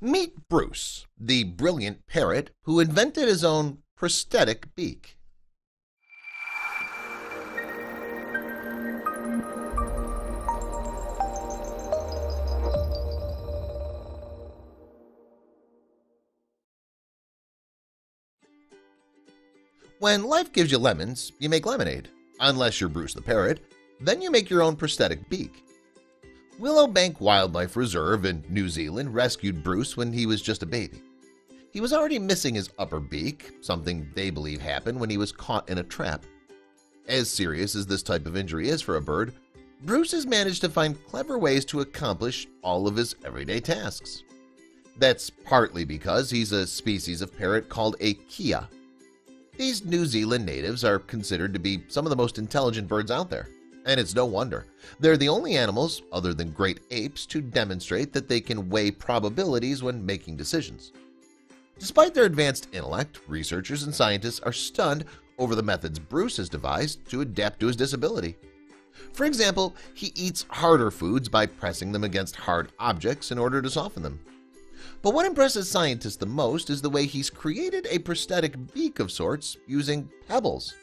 Meet Bruce, the brilliant parrot who invented his own prosthetic beak. When life gives you lemons, you make lemonade. Unless you're Bruce the Parrot, then you make your own prosthetic beak. Willowbank Wildlife Reserve in New Zealand rescued Bruce when he was just a baby. He was already missing his upper beak, something they believe happened when he was caught in a trap. As serious as this type of injury is for a bird, Bruce has managed to find clever ways to accomplish all of his everyday tasks. That's partly because he's a species of parrot called a kea. These New Zealand natives are considered to be some of the most intelligent birds out there. And it's no wonder. They're the only animals, other than great apes, to demonstrate that they can weigh probabilities when making decisions. Despite their advanced intellect, researchers and scientists are stunned over the methods Bruce has devised to adapt to his disability. For example, he eats harder foods by pressing them against hard objects in order to soften them. But what impresses scientists the most is the way he's created a prosthetic beak of sorts using pebbles.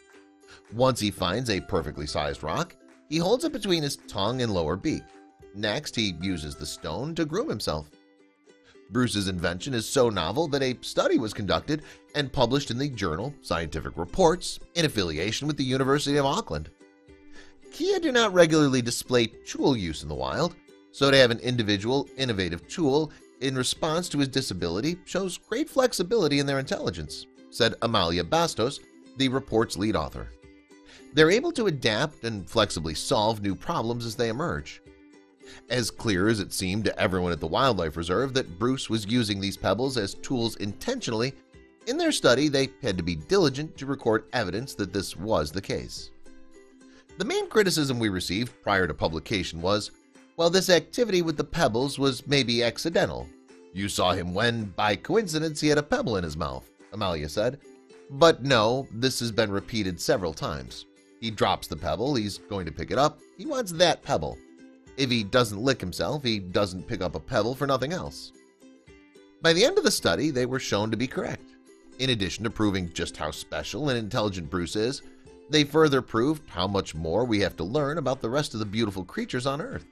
Once he finds a perfectly sized rock, he holds it between his tongue and lower beak. Next, he uses the stone to groom himself. Bruce's invention is so novel that a study was conducted and published in the journal Scientific Reports in affiliation with the University of Auckland. Kea do not regularly display tool use in the wild, so to have an individual, innovative tool in response to his disability shows great flexibility in their intelligence, said Amalia Bastos, the report's lead author. They're able to adapt and flexibly solve new problems as they emerge. As clear as it seemed to everyone at the Wildlife Reserve that Bruce was using these pebbles as tools intentionally, in their study they had to be diligent to record evidence that this was the case. The main criticism we received prior to publication was, well, this activity with the pebbles was maybe accidental. You saw him when, by coincidence, he had a pebble in his mouth, Amalia said. But no, this has been repeated several times. He drops the pebble, he's going to pick it up, he wants that pebble. If he doesn't lick himself, he doesn't pick up a pebble for nothing else. By the end of the study, they were shown to be correct. In addition to proving just how special and intelligent Bruce is, they further proved how much more we have to learn about the rest of the beautiful creatures on Earth.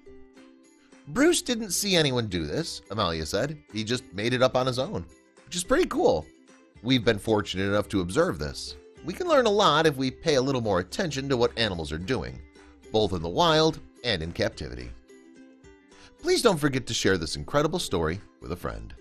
Bruce didn't see anyone do this, Amalia said. He just made it up on his own, which is pretty cool. We've been fortunate enough to observe this. We can learn a lot if we pay a little more attention to what animals are doing, both in the wild and in captivity. Please don't forget to share this incredible story with a friend.